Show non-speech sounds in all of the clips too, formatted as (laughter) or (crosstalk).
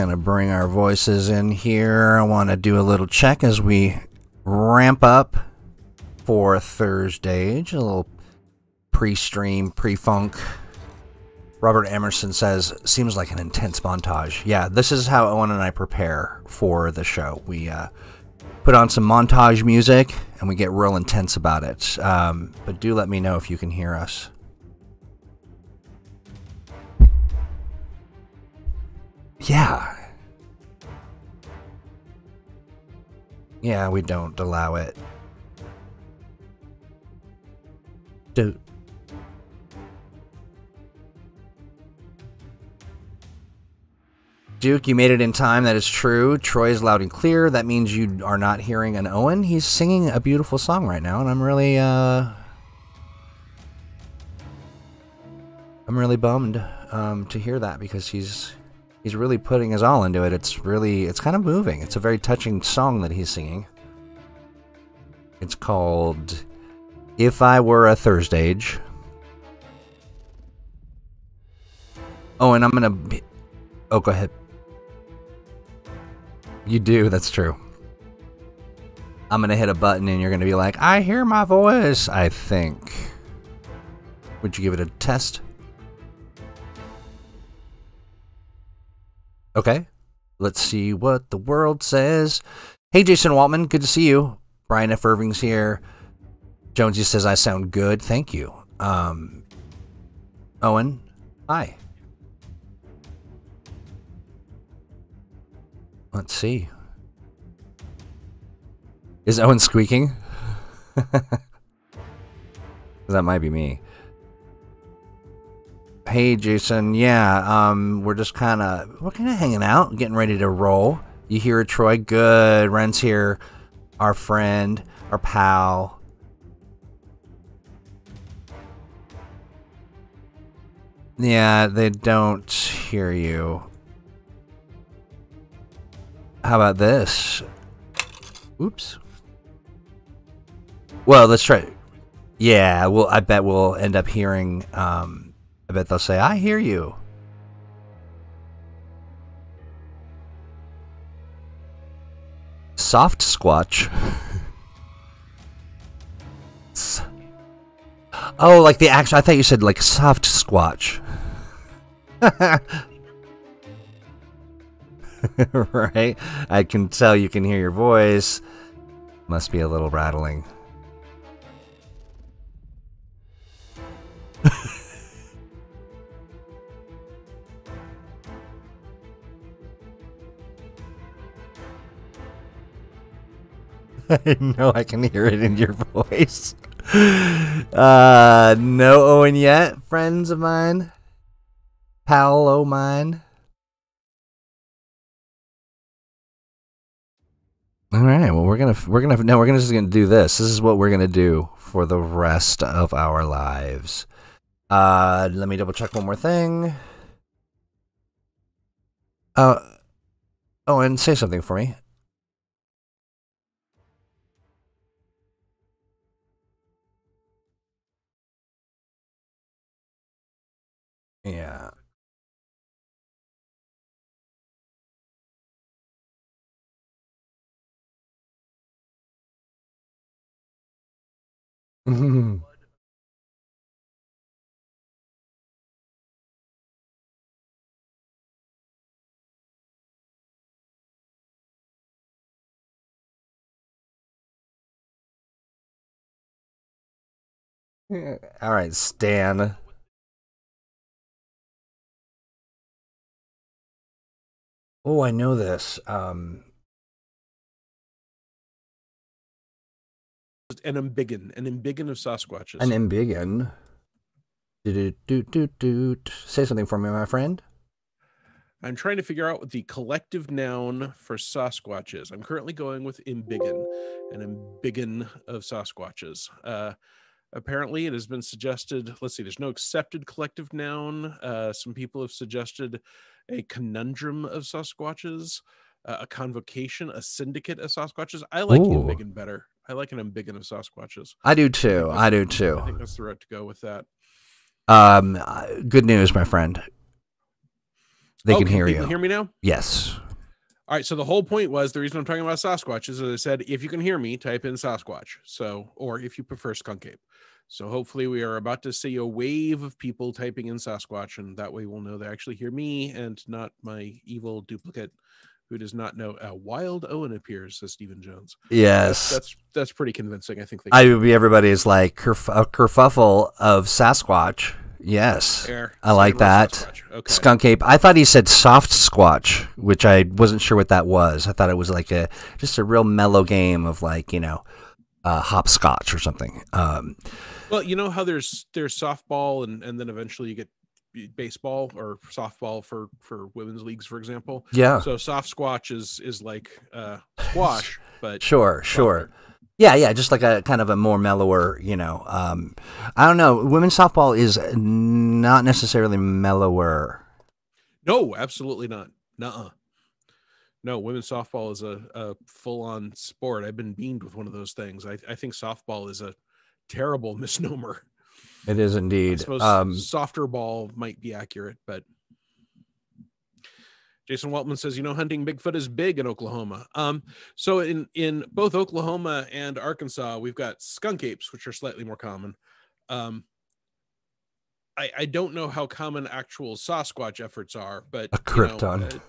Gonna bring our voices in here. I want to do a little check as we ramp up for Thursday. Just A little pre-stream, pre-funk. Robert Emerson says, seems like an intense montage. Yeah, this is how Owen and I prepare for the show. We uh, put on some montage music and we get real intense about it. Um, but do let me know if you can hear us. Yeah. Yeah, we don't allow it. Do Duke, you made it in time. That is true. Troy is loud and clear. That means you are not hearing an Owen. He's singing a beautiful song right now, and I'm really, uh, I'm really bummed um, to hear that because he's he's really putting his all into it. It's really, it's kind of moving. It's a very touching song that he's singing. It's called "If I Were a Thursdage." Oh, and I'm gonna. Be, oh, go ahead. You do, that's true. I'm gonna hit a button and you're gonna be like, I hear my voice, I think. Would you give it a test? Okay. Let's see what the world says. Hey, Jason Waltman, good to see you. Brian F. Irving's here. Jonesy says I sound good. Thank you. Um, Owen, hi. Let's see. Is Owen squeaking? (laughs) that might be me. Hey Jason, yeah, um, we're just kind of we're kind of hanging out, getting ready to roll. You hear it, Troy? Good. Ren's here, our friend, our pal. Yeah, they don't hear you. How about this? Oops. Well, let's try. Yeah, well, I bet we'll end up hearing. Um, I bet they'll say, "I hear you." Soft squatch. (laughs) oh, like the actual. I thought you said like soft squatch. (laughs) right? I can tell you can hear your voice. Must be a little rattling. (laughs) (laughs) I know I can hear it in your voice. Uh, no Owen yet, friends of mine. Pal o mine. All right. Well, we're gonna we're gonna no, we're gonna just gonna do this. This is what we're gonna do for the rest of our lives. Uh, let me double check one more thing. Uh, oh, and say something for me. (laughs) All right, Stan. Oh, I know this. Um, an embiggen, an embiggen of Sasquatches. An embiggen. Do, do, do, do, Say something for me, my friend. I'm trying to figure out what the collective noun for Sasquatch is. I'm currently going with embiggen, an embiggen of Sasquatches. Uh, apparently, it has been suggested. Let's see, there's no accepted collective noun. Uh, some people have suggested a conundrum of Sasquatches, uh, a convocation, a syndicate of Sasquatches. I like Ooh. embiggen better. I like an of Sasquatches. I do too. I, I do too. I think that's the route to go with that. Um, good news, my friend. They Oh, can hear you. Hear me now? yes. All right. So the whole point was the reason I'm talking about Sasquatch is that I said if you can hear me, type in Sasquatch. So, or if you prefer Skunk Ape. So hopefully we are about to see a wave of people typing in Sasquatch, and that way we'll know they actually hear me and not my evil duplicate who does not know. a Wild Owen appears, says Stephen Jones. Yes. That's that's pretty convincing. I think I would be everybody is like kerf- a kerfuffle of Sasquatch. Yes. Air. I like that. Okay. Skunk ape. I thought he said soft squatch, which I wasn't sure what that was. I thought it was like a just a real mellow game of like you know, uh, hopscotch or something. Um, Well, you know how there's there's softball and and then eventually you get baseball or softball for for women's leagues, for example. yeah. So soft squatch is is like uh squash, but (laughs) Sure. Sure. Yeah, yeah, just like a kind of a more mellower, you know. Um, I don't know. Women's softball is not necessarily mellower. No, absolutely not. Nuh-uh. No, women's softball is a, a full-on sport. I've been beamed with one of those things. I, I think softball is a terrible (laughs) misnomer. It is I indeed. suppose Um, softer ball might be accurate, but Jason Waltman says, you know, hunting Bigfoot is big in Oklahoma. Um, so in in both Oklahoma and Arkansas, we've got skunk apes, which are slightly more common. Um, I, I don't know how common actual Sasquatch efforts are, but A you know, krypton.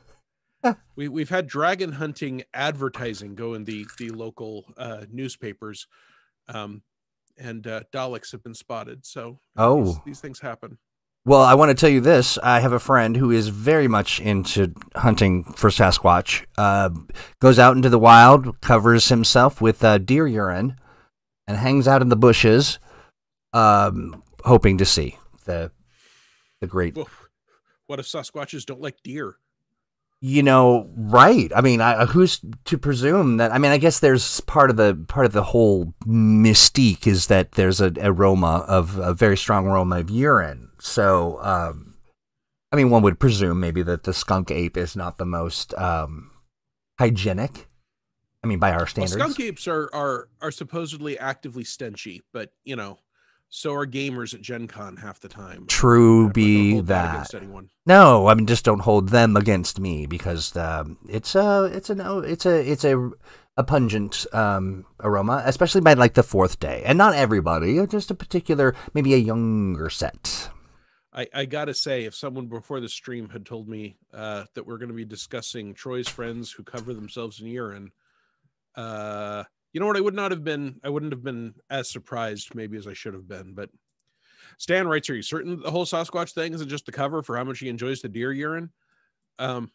uh, we we've had dragon hunting advertising go in the the local uh, newspapers, um, and uh, Daleks have been spotted. So these, Oh. these things happen. Well, I want to tell you this. I have a friend who is very much into hunting for Sasquatch. Uh, goes out into the wild, covers himself with uh, deer urine, and hangs out in the bushes, um, hoping to see the the great. Well, what if Sasquatches don't like deer? You know, right? I mean, I, who's to presume that? I mean, I guess there's part of the part of the whole mystique is that there's an aroma of a very strong aroma of urine. So, um, I mean, one would presume maybe that the skunk ape is not the most um, hygienic. I mean, by our Well, standards. skunk apes are are are supposedly actively stenchy, but you know, so are gamers at Gen Con half the time. True, be that. anyone. No, I mean just don't hold them against me because um, it's a it's a it's a it's a a pungent um, aroma, especially by like the fourth day, and not everybody, just a particular maybe a younger set. I, I gotta say, if someone before the stream had told me uh, that we're going to be discussing Troy's friends who cover themselves in urine, uh, you know what? I would not have been. I wouldn't have been as surprised, maybe as I should have been. But Stan writes, "Are you certain the whole Sasquatch thing isn't just the cover for how much he enjoys the deer urine?" Um,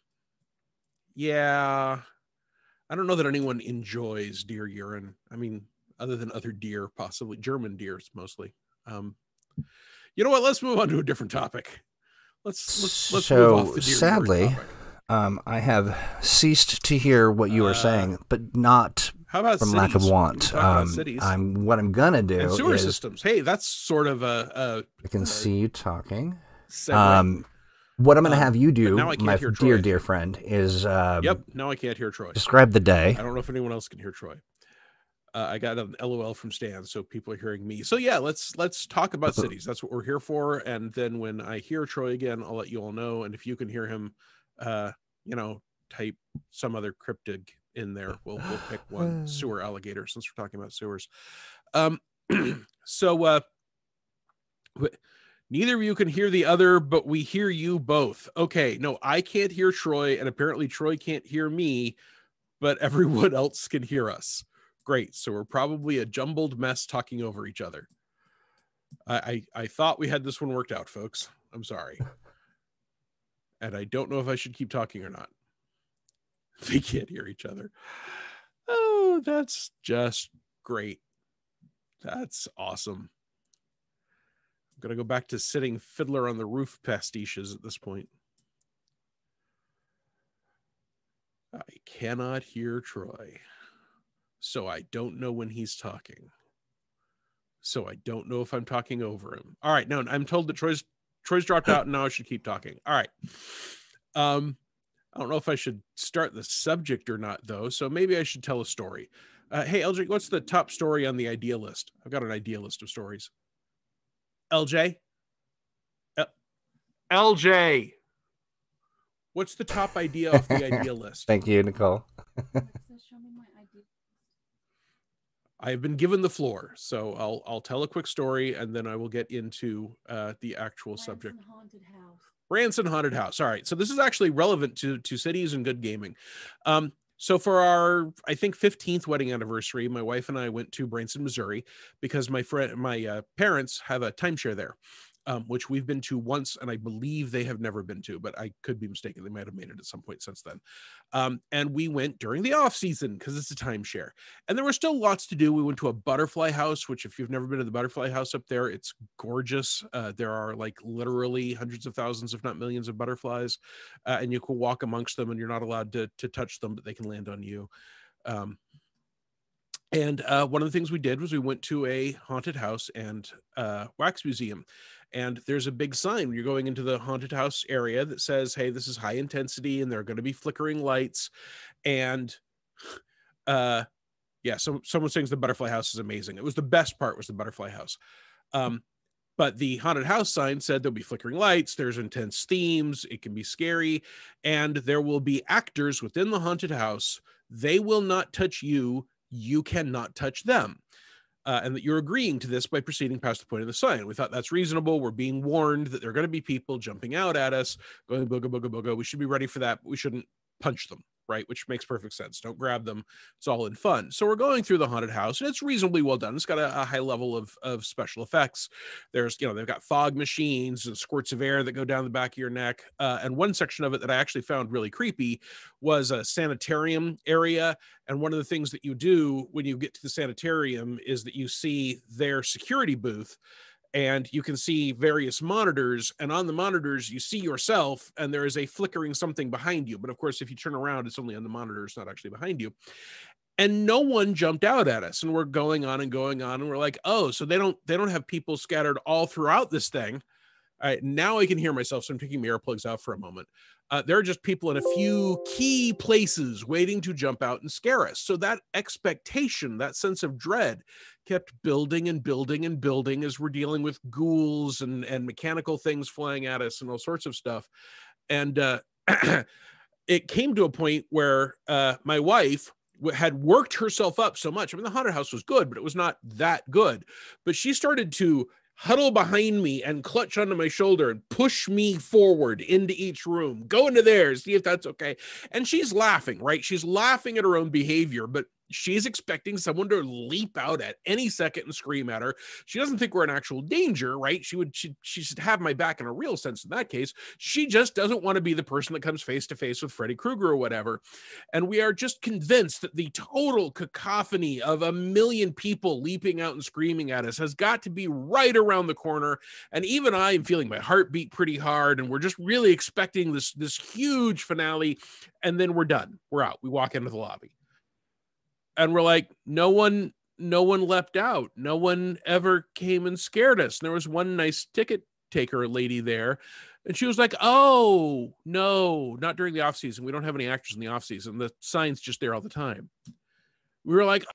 yeah, I don't know that anyone enjoys deer urine. I mean, other than other deer, possibly German deers mostly. Um, you know what? Let's move on to a different topic. Let's let's let's move So, off the deer urine sadly. Um, I have ceased to hear what you were Uh, saying, but not How about from lack of want. can talk about Um, cities I'm what I'm gonna do and sewer systems. Hey, that's sort of a, I can uh, see you talking. segue. Um, what I'm gonna Um, have you do, now I can't my dear Troy. dear friend, is um, yep. Now I can't hear Troy. describe the day. I don't know if anyone else can hear Troy. Uh, I got an LOL from Stan, so people are hearing me. So yeah, let's let's talk about cities. That's what we're here for. And then when I hear Troy again, I'll let you all know. And if you can hear him, uh, you know, type some other cryptic in there. We'll we'll pick (sighs) one sewer alligator since we're talking about sewers. Um, (clears throat) so uh, neither of you can hear the other, but we hear you both. Okay, no, I can't hear Troy, and apparently Troy can't hear me, but (laughs) everyone else can hear us. Great. So we're probably a jumbled mess talking over each other. I, I I thought we had this one worked out, folks. I'm sorry. (laughs) And I don't know if I should keep talking or not. (laughs) They can't hear each other. Oh, that's just great. That's awesome. I'm gonna go back to sitting fiddler on the roof pastiches at this point. I cannot hear Troy. So I don't know when he's talking. So I don't know if I'm talking over him. All right, now I'm told that Troy's Troy's dropped out and now I should keep talking. All right. Um I don't know if I should start the subject or not though, so maybe I should tell a story. Uh, hey LJ, what's the top story on the idea list? I've got an idea list of stories. LJ? L- LJ. What's the top idea off the idea (laughs) list? Thank you, Nicole. I've been given the floor, so I'll I'll tell a quick story and then I will get into uh, the actual Branson subject. Haunted House. Branson Haunted House. All right, so this is actually relevant to to cities and good gaming. Um, so for our I think 15th wedding anniversary, my wife and I went to Branson, Missouri, because my friend my uh, parents have a timeshare there um, which we've been to once, and I believe they have never been to, but I could be mistaken. They might have made it at some point since then. Um, and we went during the off season because it's a timeshare, and there were still lots to do. We went to a butterfly house, which if you've never been to the butterfly house up there, it's gorgeous. Uh, there are like literally hundreds of thousands, if not millions, of butterflies, uh, and you can walk amongst them, and you're not allowed to to touch them, but they can land on you. Um, and uh, one of the things we did was we went to a haunted house and uh, wax museum and there's a big sign you're going into the haunted house area that says hey this is high intensity and there are going to be flickering lights and uh yeah so someone sings the butterfly house is amazing. It was the best part was the butterfly house. Um but the haunted house sign said there'll be flickering lights there's intense themes it can be scary and there will be actors within the haunted house. They will not touch you you cannot touch them uh, and that you're agreeing to this by proceeding past the point of the sign. We thought that's reasonable. We're being warned that there are going to be people jumping out at us, going booga booga booga. We should be ready for that, but we shouldn't punch them right? Which makes perfect sense. Don't grab them. It's all in fun. So we're going through the haunted house and it's reasonably well done. It's got a, a, high level of, of special effects. There's, you know, they've got fog machines and squirts of air that go down the back of your neck. Uh, and one section of it that I actually found really creepy was a sanitarium area. And one of the things that you do when you get to the sanitarium is that you see their security booth and you can see various monitors and on the monitors you see yourself and there is a flickering something behind you. But of course if you turn around it's only on the monitor it's not actually behind you. And no one jumped out at us and we're going on and going on and we're like oh so they don't they don't have people scattered all throughout this thing. All right now i can hear myself so i'm taking my earplugs out for a moment. Uh, there are just people in a few key places waiting to jump out and scare us. So that expectation, that sense of dread, kept building and building and building as we're dealing with ghouls and and mechanical things flying at us and all sorts of stuff. And uh, (clears throat) it came to a point where uh, my wife had worked herself up so much. I mean, the haunted house was good, but it was not that good. But she started to huddle behind me and clutch onto my shoulder and push me forward into each room. Go into there, see if that's okay. And she's laughing, right? She's laughing at her own behavior, but she's expecting someone to leap out at any second and scream at her. She doesn't think we're in actual danger, right? She would she, she should have my back in a real sense in that case. She just doesn't want to be the person that comes face to face with Freddy Krueger or whatever. And we are just convinced that the total cacophony of a million people leaping out and screaming at us has got to be right around the corner. And even I am feeling my heart beat pretty hard, and we're just really expecting this this huge finale. And then we're done. We're out. We walk into the lobby and we're like no one no one leapt out. No one ever came and scared us. And there was one nice ticket taker lady there and she was like oh no not during the off season. We don't have any actors in the off season. The sign's just there all the time. We were like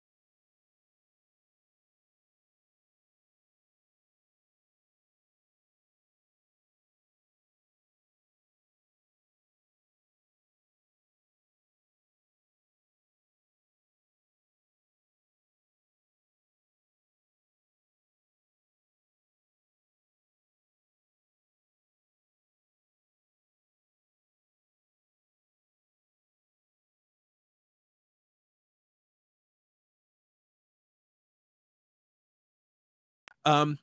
Um,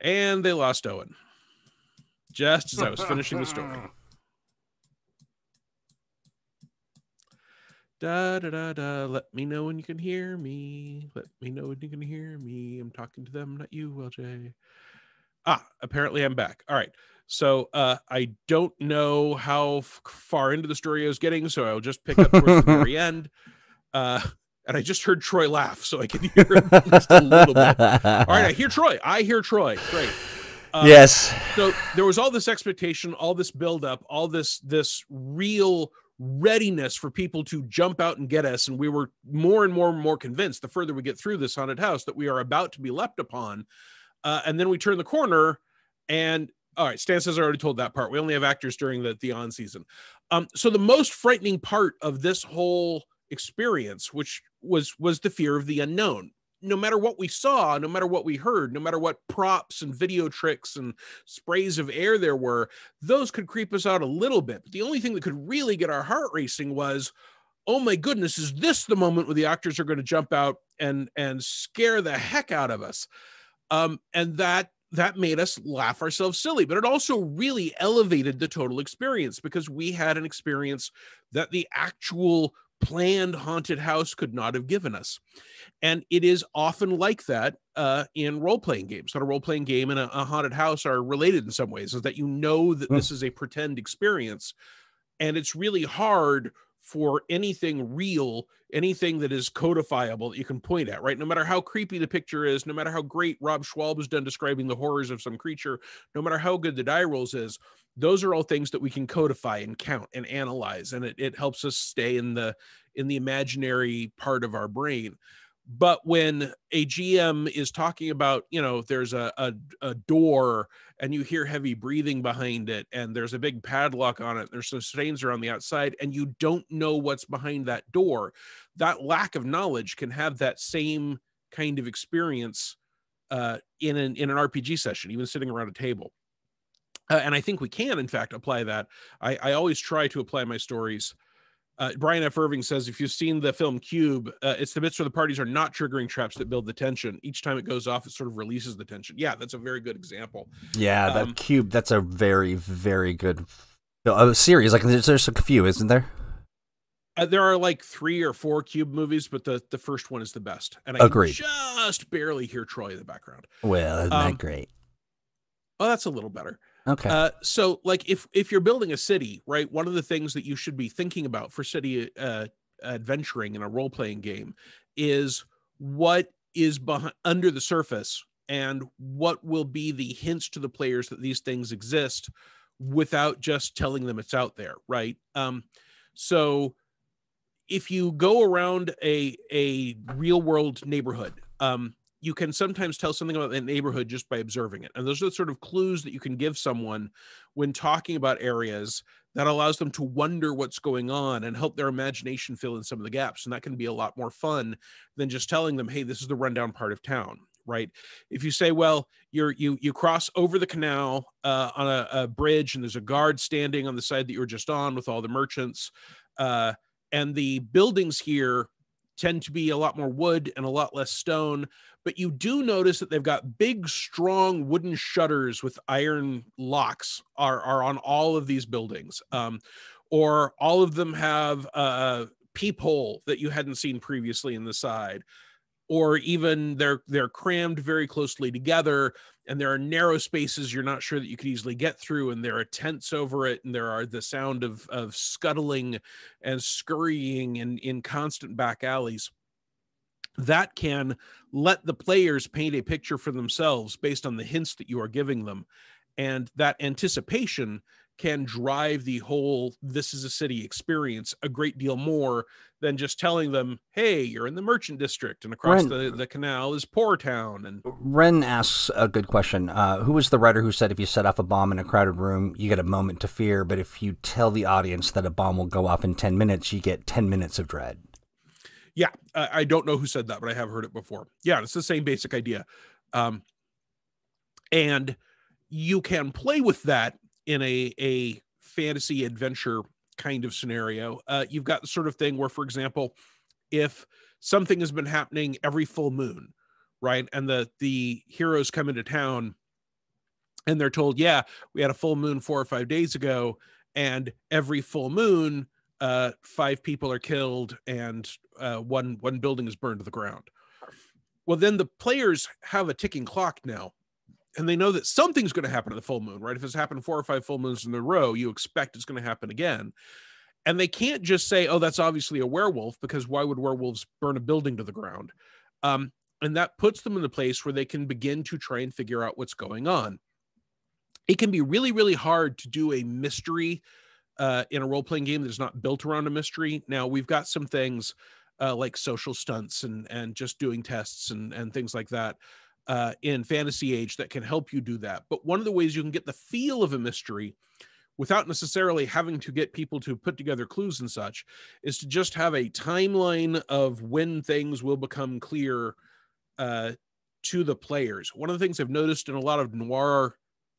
and they lost Owen just as I was finishing the story. (laughs) Da da da da. Let me know when you can hear me. Let me know when you can hear me. I'm talking to them, not you, LJ. Ah, apparently I'm back. All right. So uh, I don't know how f- far into the story I was getting, so I'll just pick up towards the (laughs) very end. Uh, and I just heard Troy laugh, so I can hear him just a little bit. All right, I hear Troy. I hear Troy. Great. Um, yes. So there was all this expectation, all this buildup, all this this real readiness for people to jump out and get us, and we were more and more and more convinced the further we get through this haunted house that we are about to be leapt upon. Uh, and then we turn the corner, and All right, Stan says I already told that part. We only have actors during the the on season. Um, so the most frightening part of this whole experience, which was was the fear of the unknown. No matter what we saw, no matter what we heard, no matter what props and video tricks and sprays of air there were, those could creep us out a little bit. But the only thing that could really get our heart racing was, oh my goodness, is this the moment where the actors are going to jump out and and scare the heck out of us? Um, and that that made us laugh ourselves silly, but it also really elevated the total experience because we had an experience that the actual planned haunted house could not have given us. And it is often like that uh, in role playing games. That a role playing game and a, a, haunted house are related in some ways, is that you know that mm. this is a pretend experience. And it's really hard for anything real, anything that is codifiable that you can point at, right? No matter how creepy the picture is, no matter how great Rob Schwalb has done describing the horrors of some creature, no matter how good the die rolls is, those are all things that we can codify and count and analyze, and it, it helps us stay in the in the imaginary part of our brain. But when a gm is talking about you know there's a, a, a, door and you hear heavy breathing behind it and there's a big padlock on it there's some stains around the outside and you don't know what's behind that door that lack of knowledge can have that same kind of experience uh, in an in an rpg session even sitting around a table uh, and i think we can in fact apply that i, I always try to apply my stories uh, Brian F. Irving says, if you've seen the film Cube, uh, it's the bits where the parties are not triggering traps that build the tension. Each time it goes off, it sort of releases the tension. Yeah, that's a very good example. Yeah, um, that Cube, that's a very, very good uh, series. Like, there's, there's a few, isn't there? Uh, there are like three or four Cube movies, but the, the first one is the best. And I Agreed. just barely hear Troy in the background. Well, isn't um, that great? Oh, that's a little better. Okay. Uh, so, like, if if you're building a city, right, one of the things that you should be thinking about for city uh, adventuring in a role playing game is what is behind under the surface and what will be the hints to the players that these things exist without just telling them it's out there, right? Um, so if you go around a a real world neighborhood, um, you can sometimes tell something about the neighborhood just by observing it. And those are the sort of clues that you can give someone when talking about areas that allows them to wonder what's going on and help their imagination fill in some of the gaps. And that can be a lot more fun than just telling them, hey, this is the rundown part of town. Right. If you say, well, you're you you cross over the canal uh, on a, a bridge and there's a guard standing on the side that you were just on with all the merchants, uh, and the buildings here tend to be a lot more wood and a lot less stone but you do notice that they've got big strong wooden shutters with iron locks are, are on all of these buildings um, or all of them have a peephole that you hadn't seen previously in the side or even they're they're crammed very closely together and there are narrow spaces you're not sure that you could easily get through and there are tents over it and there are the sound of of scuttling and scurrying in in constant back alleys. That can let the players paint a picture for themselves based on the hints that you are giving them. And that anticipation can drive the whole this is a city experience a great deal more than just telling them hey you're in the merchant district and across Ren, the, the canal is poor town and ren asks a good question. Uh, who was the writer who said if you set off a bomb in a crowded room you get a moment to fear but if you tell the audience that a bomb will go off in 10 minutes you get 10 minutes of dread yeah i don't know who said that but i have heard it before. Yeah it's the same basic idea. Um, and you can play with that in a a fantasy adventure kind of scenario. Uh, you've got the sort of thing where, for example, if something has been happening every full moon, right, and the the heroes come into town and they're told, "Yeah, we had a full moon four or five days ago, and every full moon, uh, five people are killed and uh, one one building is burned to the ground." Well, then the players have a ticking clock now and they know that something's going to happen to the full moon, right? If it's happened four or five full moons in a row, you expect it's going to happen again. And they can't just say, oh, that's obviously a werewolf, because why would werewolves burn a building to the ground? Um, and that puts them in a place where they can begin to try and figure out what's going on. It can be really, really hard to do a mystery uh, in a role playing game that is not built around a mystery. Now, we've got some things uh, like social stunts and, and just doing tests and, and things like that uh, in Fantasy Age that can help you do that. But one of the ways you can get the feel of a mystery without necessarily having to get people to put together clues and such is to just have a timeline of when things will become clear uh, to the players. One of the things I've noticed in a lot of noir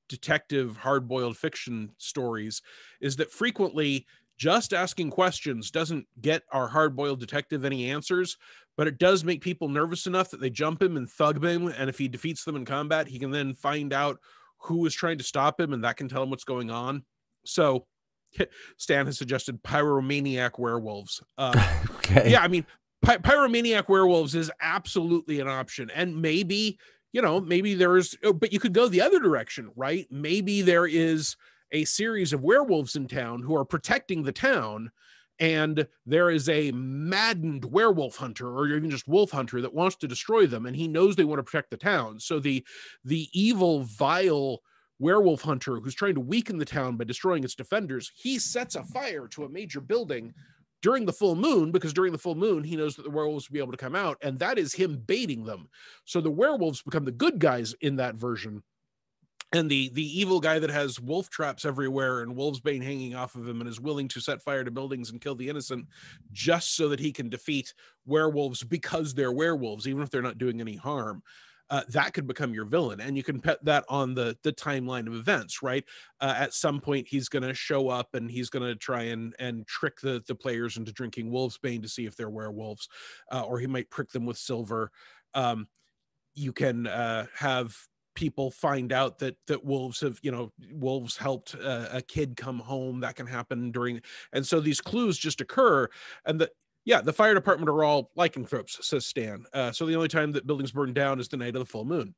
detective hard boiled fiction stories is that frequently just asking questions doesn't get our hard boiled detective any answers, but it does make people nervous enough that they jump him and thug him. And if he defeats them in combat, he can then find out who is trying to stop him and that can tell him what's going on. So (laughs) Stan has suggested pyromaniac werewolves. Uh, (laughs) okay. Yeah, I mean, py- pyromaniac werewolves is absolutely an option. And maybe, you know, maybe there's, oh, but you could go the other direction, right? Maybe there is a series of werewolves in town who are protecting the town and there is a maddened werewolf hunter or even just wolf hunter that wants to destroy them and he knows they want to protect the town. So the the evil vile werewolf hunter who's trying to weaken the town by destroying its defenders he sets a fire to a major building during the full moon because during the full moon he knows that the werewolves will be able to come out and that is him baiting them. So the werewolves become the good guys in that version and the the evil guy that has wolf traps everywhere and wolves bane hanging off of him and is willing to set fire to buildings and kill the innocent just so that he can defeat werewolves because they're werewolves even if they're not doing any harm uh, that could become your villain. And you can put that on the the timeline of events right? Uh, at some point he's going to show up and he's going to try and and trick the the players into drinking wolves bane to see if they're werewolves uh, or he might prick them with silver. Um, you can uh, have people find out that that wolves have you know wolves helped a kid come home that can happen during and so these clues just occur and the yeah the fire department are all lycanthropes says stan uh, so the only time that buildings burn down is the night of the full moon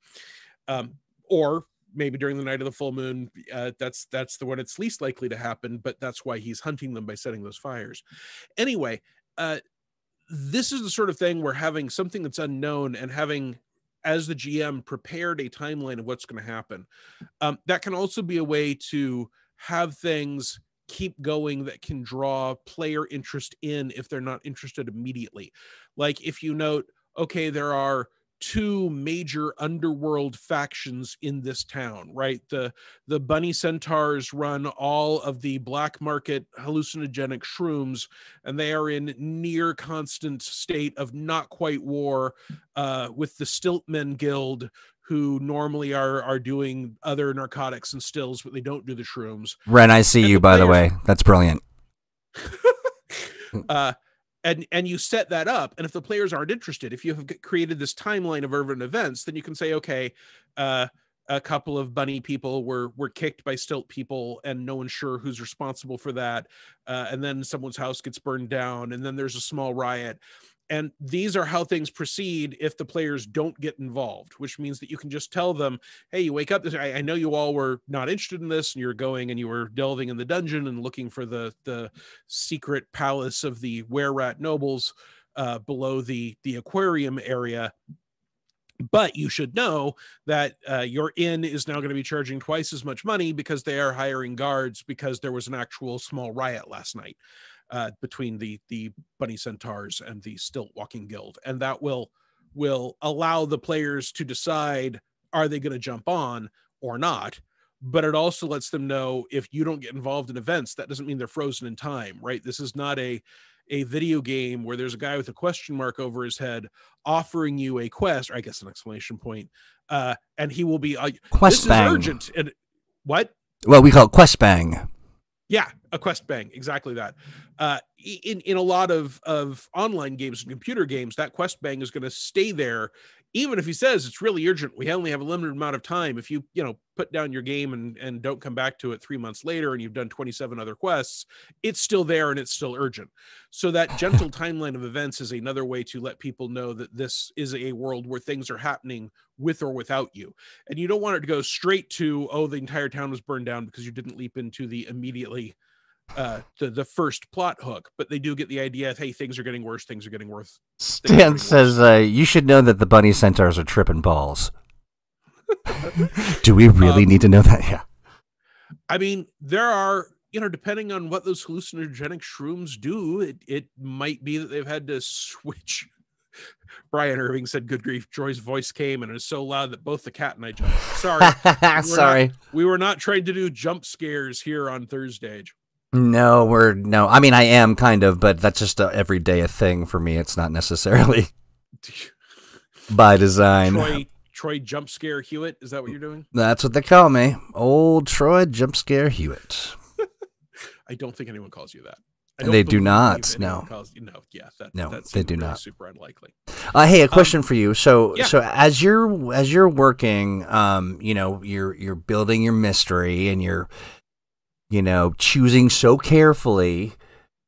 um, or maybe during the night of the full moon uh, that's that's the one it's least likely to happen but that's why he's hunting them by setting those fires. Anyway uh, this is the sort of thing where having something that's unknown and having as the GM prepared a timeline of what's going to happen. Um, that can also be a way to have things keep going that can draw player interest in if they're not interested immediately. Like if you note, okay, there are two major underworld factions in this town right? The the bunny centaurs run all of the black market hallucinogenic shrooms and they are in near constant state of not quite war uh, with the stiltmen guild who normally are are doing other narcotics and stills but they don't do the shrooms. Ren i see and you the by players... the way. That's brilliant. (laughs) (laughs) Uh and and you set that up and if the players aren't interested if you have created this timeline of urban events then you can say okay uh, a couple of bunny people were were kicked by stilt people and no one's sure who's responsible for that uh, and then someone's house gets burned down and then there's a small riot and these are how things proceed if the players don't get involved which means that you can just tell them hey you wake up I, I, know you all were not interested in this and you're going and you were delving in the dungeon and looking for the the secret palace of the were rat nobles uh, below the the aquarium area. But you should know that uh, your inn is now going to be charging twice as much money because they are hiring guards because there was an actual small riot last night uh, between the the bunny centaurs and the stilt walking guild. And that will will allow the players to decide are they going to jump on or not? But it also lets them know if you don't get involved in events that doesn't mean they're frozen in time right? This is not a a video game where there's a guy with a question mark over his head offering you a quest or i guess an exclamation point uh and he will be uh, quest this bang. is urgent and what? Well we call it quest bang yeah, a quest bang, exactly that. Uh, in in a lot of of online games and computer games, that quest bang is going to stay there even if he says it's really urgent we only have a limited amount of time. If you you know put down your game and and don't come back to it three months later and you've done 27 other quests it's still there and it's still urgent. So that (laughs) gentle timeline of events is another way to let people know that this is a world where things are happening with or without you. And you don't want it to go straight to oh the entire town was burned down because you didn't leap into the immediately uh the, the first plot hook but they do get the idea of hey things are getting worse things are getting worse stan says uh, you should know that the bunny centaurs are tripping balls do we (laughs) really um, need to know that yeah i mean there are you know depending on what those hallucinogenic shrooms do it, it might be that they've had to switch (laughs) Brian Irving said, "Good grief!" Troy's voice came and it was so loud that both the cat and I jumped. Sorry, (laughs) Sorry. Not, we were not trying to do jump scares here on Thursday. No, we're no. I mean, I am kind of, but that's just a everyday a thing for me. It's not necessarily (laughs) by design. Troy, Troy jump scare Hewitt. Is that what you're doing? That's what they call me, old Troy jump scare Hewitt. (laughs) I don't think anyone calls you that. They do not. No. Calls, no. Yeah. That, no. That they do really not. Super unlikely. Uh, hey, a question um, for you. So, yeah. so as you're as you're working, um, you know, you're you're building your mystery and you're, you know, choosing so carefully.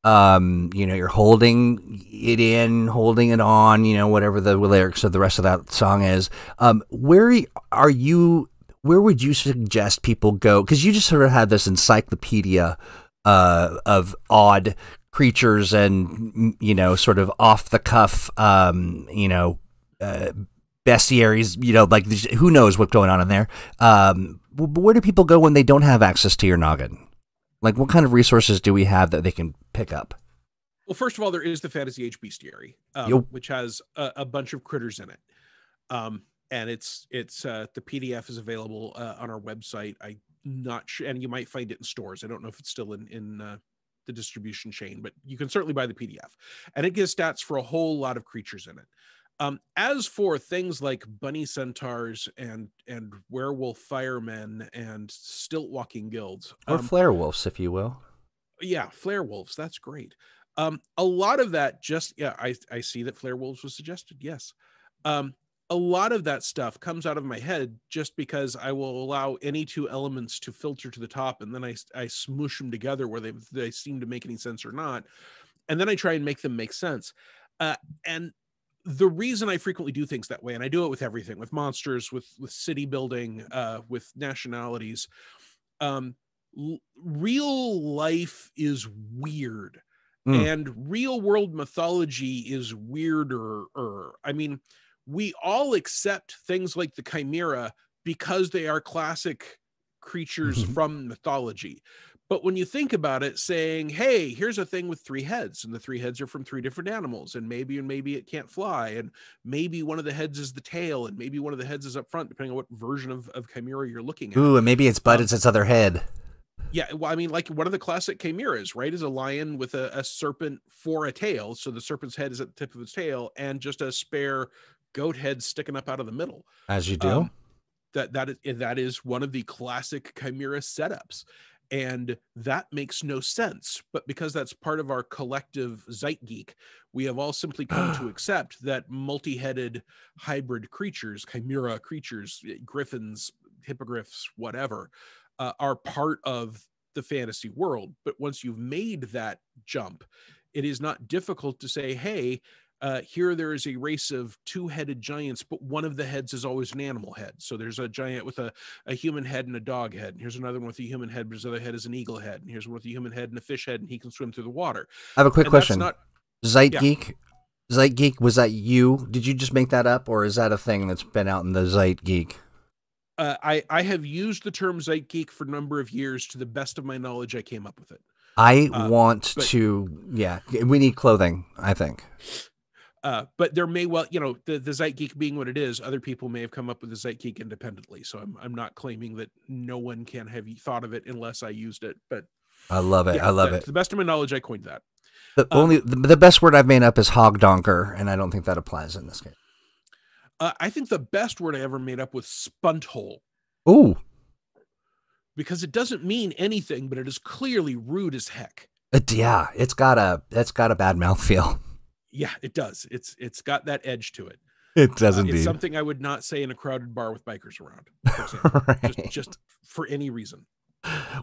Um, you know, you're holding it in, holding it on. You know, whatever the lyrics of the rest of that song is. Um, where are you? Where would you suggest people go? Because you just sort of had this encyclopedia uh, of odd creatures and you know sort of off the cuff um, you know uh, bestiaries you know like who knows what's going on in there um, where do people go when they don't have access to your noggin like what kind of resources do we have that they can pick up? Well first of all there is the fantasy age bestiary um, which has a, a, bunch of critters in it. Um, and it's it's uh, the pdf is available uh, on our website. I not sure, and you might find it in stores. I don't know if it's still in in uh, the distribution chain, but you can certainly buy the PDF, and it gives stats for a whole lot of creatures in it. Um, as for things like bunny centaurs and and werewolf firemen and stilt walking guilds, or um, flare wolves, if you will, yeah, flare wolves. That's great. Um, a lot of that just yeah, I I see that flare wolves was suggested. Yes. Um, a lot of that stuff comes out of my head just because I will allow any two elements to filter to the top and then I, I smoosh them together where they, they seem to make any sense or not. And then I try and make them make sense. Uh, and the reason I frequently do things that way, and I do it with everything, with monsters, with with city building, uh, with nationalities, um, l- real life is weird, mm. and real world mythology is weirder. I mean, we all accept things like the chimera because they are classic creatures (laughs) from mythology. But when you think about it, saying, hey, here's a thing with three heads, and the three heads are from three different animals, and maybe and maybe it can't fly, and maybe one of the heads is the tail, and maybe one of the heads is up front, depending on what version of, of chimera you're looking at. Ooh, and maybe it's but um, it's its other head. Yeah, well, I mean, like one of the classic chimeras, right, is a lion with a, a serpent for a tail. So the serpent's head is at the tip of its tail, and just a spare goat head sticking up out of the middle. As you do. Um, that that is that is one of the classic chimera setups and that makes no sense. But because that's part of our collective zeitgeek we have all simply (sighs) come to accept that multi-headed hybrid creatures chimera creatures eh, griffins hippogriffs whatever uh, are part of the fantasy world. But once you've made that jump it is not difficult to say hey uh, here there is a race of two-headed giants but one of the heads is always an animal head so there's a giant with a, a human head and a dog head and here's another one with a human head but his other head is an eagle head and here's one with a human head and a fish head and he can swim through the water i have a quick and question not, Zeit yeah. Geek, Zeit Geek, was that you? Did you just make that up, or is that a thing that's been out in the Zeit Geek? Uh, I I have used the term Zeit Geek for a number of years. To the best of my knowledge, I came up with it. I uh, want but, to. Yeah, we need clothing. I think. Uh, but there may well, you know, the, the Zeitgeek being what it is, other people may have come up with the Zeitgeek independently. So I'm, I'm not claiming that no one can have thought of it unless I used it. But I love it. Yeah, I love it. To the best of my knowledge, I coined that. The um, only the, the, best word I've made up is hog donker, and I don't think that applies in this case. Uh, I think the best word I ever made up was spunthole. Ooh. Because it doesn't mean anything, but it is clearly rude as heck. It, yeah, it's got a it's got a bad mouth feel. Yeah, it does. It's it's got that edge to it. It does uh, indeed. It's something I would not say in a crowded bar with bikers around. For (laughs) right. just, just for any reason.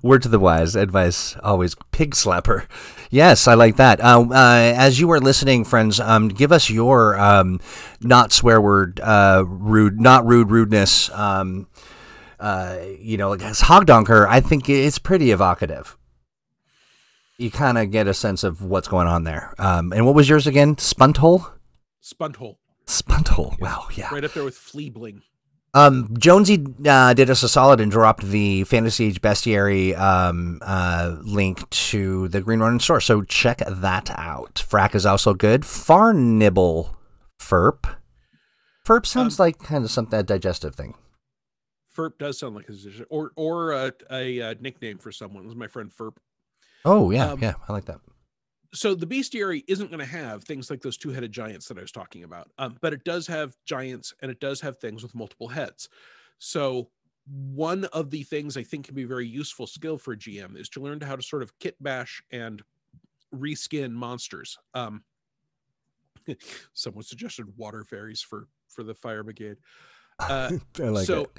Word to the wise, advice always pig slapper. Yes, I like that. Uh, uh, as you are listening, friends, um, give us your um, not swear word, uh, rude, not rude rudeness. Um, uh, you know, as hog donker, I think it's pretty evocative you kind of get a sense of what's going on there. Um, and what was yours again? Spunthole? Spunthole. Spunthole. Wow, yeah. Right up there with Fleabling. Um, Jonesy uh, did us a solid and dropped the Fantasy Age Bestiary um, uh, link to the Green Ronin store, so check that out. Frack is also good. Far Nibble, Ferp. Ferp sounds um, like kind of something a digestive thing. Ferp does sound like a or or a, a, a, nickname for someone. It was my friend Ferp. Oh yeah, um, yeah, I like that. So the bestiary isn't going to have things like those two-headed giants that I was talking about, um, but it does have giants and it does have things with multiple heads. So one of the things I think can be a very useful skill for a GM is to learn how to sort of kit bash and reskin monsters. Um, (laughs) someone suggested water fairies for for the fire brigade. Uh, (laughs) like so it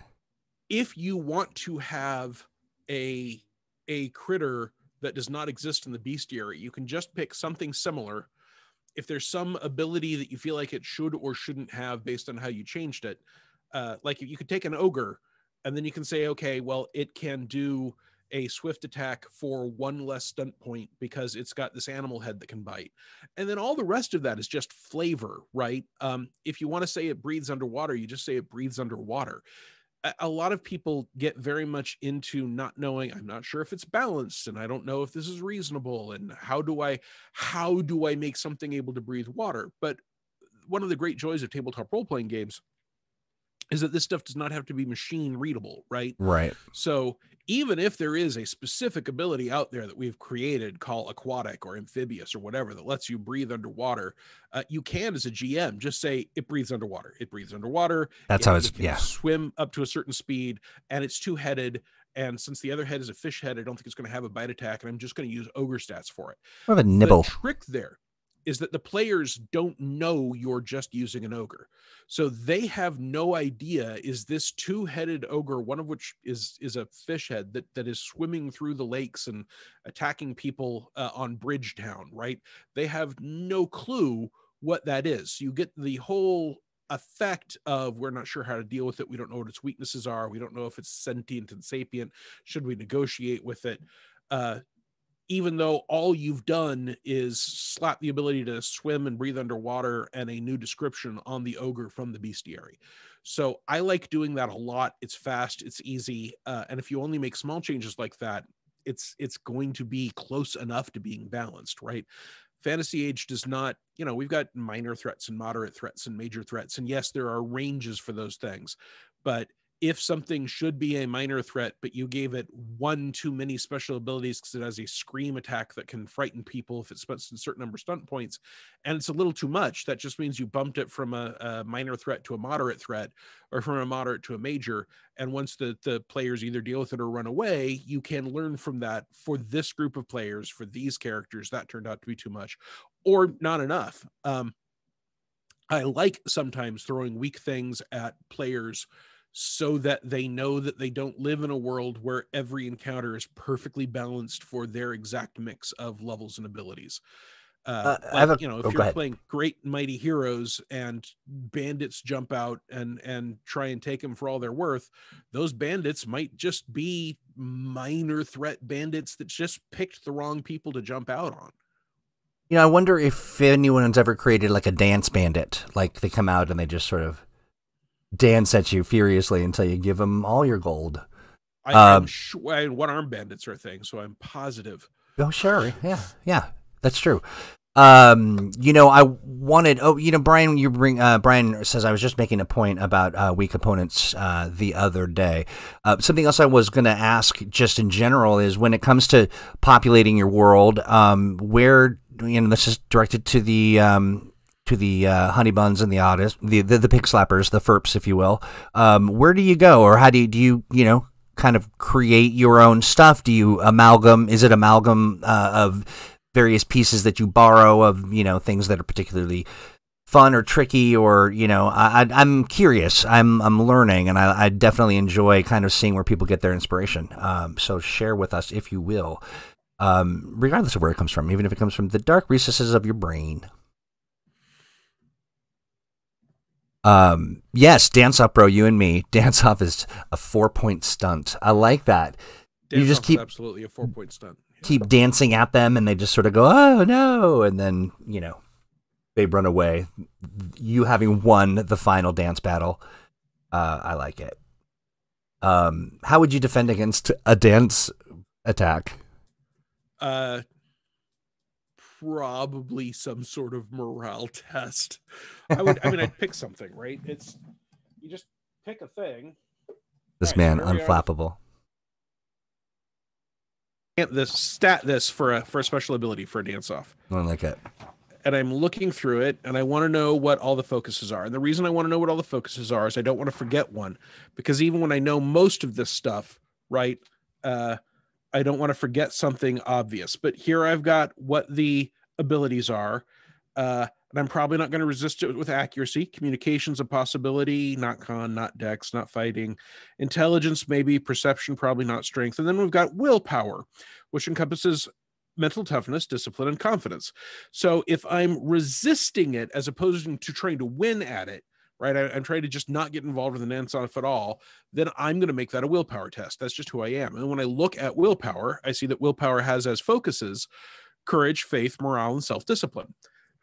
if you want to have a a critter that does not exist in the bestiary, you can just pick something similar. If there's some ability that you feel like it should or shouldn't have based on how you changed it, uh, like you could take an ogre and then you can say, okay, well, it can do a swift attack for one less stunt point because it's got this animal head that can bite. And then all the rest of that is just flavor, right? Um, if you want to say it breathes underwater, you just say it breathes underwater a lot of people get very much into not knowing i'm not sure if it's balanced and i don't know if this is reasonable and how do i how do i make something able to breathe water but one of the great joys of tabletop role playing games is that this stuff does not have to be machine readable, right? Right. So even if there is a specific ability out there that we've created called aquatic or amphibious or whatever that lets you breathe underwater, uh, you can as a GM just say it breathes underwater. It breathes underwater. That's it, how it's it yeah. Swim up to a certain speed, and it's two headed. And since the other head is a fish head, I don't think it's going to have a bite attack, and I'm just going to use ogre stats for it. What a nibble. The trick there is that the players don't know you're just using an ogre. So they have no idea is this two-headed ogre, one of which is is a fish head that that is swimming through the lakes and attacking people uh, on Bridgetown, right? They have no clue what that is. You get the whole effect of we're not sure how to deal with it. We don't know what its weaknesses are. We don't know if it's sentient and sapient. Should we negotiate with it? Uh, even though all you've done is slap the ability to swim and breathe underwater and a new description on the ogre from the bestiary. So I like doing that a lot. It's fast, it's easy, uh, and if you only make small changes like that, it's it's going to be close enough to being balanced, right? Fantasy Age does not, you know, we've got minor threats and moderate threats and major threats, and yes, there are ranges for those things, but if something should be a minor threat, but you gave it one too many special abilities because it has a scream attack that can frighten people if it spends a certain number of stunt points, and it's a little too much, that just means you bumped it from a, a, minor threat to a moderate threat, or from a moderate to a major. And once the the players either deal with it or run away, you can learn from that. For this group of players, for these characters, that turned out to be too much, or not enough. Um, I like sometimes throwing weak things at players so that they know that they don't live in a world where every encounter is perfectly balanced for their exact mix of levels and abilities. Uh, uh, like, a, you know, if oh, you're playing great mighty heroes and bandits jump out and and try and take them for all they're worth, those bandits might just be minor threat bandits that just picked the wrong people to jump out on. You know, I wonder if anyone's ever created like a dance bandit, like they come out and they just sort of dance at you furiously until you give them all your gold. I, um, sure, I, one arm bandits are a thing, so I'm positive. Oh, sure. Yeah. Yeah. That's true. Um, you know, I wanted, oh, you know, Brian, you bring, uh, Brian says, I was just making a point about, uh, weak opponents, uh, the other day. Uh, something else I was going to ask just in general is when it comes to populating your world, um, where, you know, this is directed to the, um, to the uh, honey buns and the oddest, the, the, the pig slappers, the FERPs, if you will. Um, where do you go, or how do you, do you you know kind of create your own stuff? Do you amalgam? Is it amalgam uh, of various pieces that you borrow of you know things that are particularly fun or tricky, or you know I, am curious. I'm I'm learning, and I, I, definitely enjoy kind of seeing where people get their inspiration. Um, so share with us if you will. Um, regardless of where it comes from, even if it comes from the dark recesses of your brain. Um, yes, dance off, bro. You and me. (laughs) Dance off is a four point stunt. I like that. Dance you just keep absolutely a four point stunt. Keep dancing at them, and they just sort of go, "Oh no!" And then you know they run away. You having won the final dance battle. Uh, I like it. Um, how would you defend against a dance attack? Uh, probably some sort of morale (laughs) test. I would I mean I'd pick something, right? It's you just pick a thing. This Right, man here we are. unflappable. This stat this for a for a special ability for a dance off. I like it. and I'm looking through it and I want to know what all the focuses are. And the reason I want to know what all the focuses are is I don't want to forget one because even when I know most of this stuff, right, uh, I don't want to forget something obvious. But here I've got what the abilities are. Uh, and I'm probably not going to resist it with accuracy. Communication's a possibility, not con, not dex, not fighting. Intelligence, maybe. Perception, probably not strength. And then we've got willpower, which encompasses mental toughness, discipline, and confidence. So if I'm resisting it as opposed to trying to win at it, right? I, am trying to just not get involved with an off at all, then I'm going to make that a willpower test. That's just who I am. And when I look at willpower, I see that willpower has as focuses courage, faith, morale, and self discipline.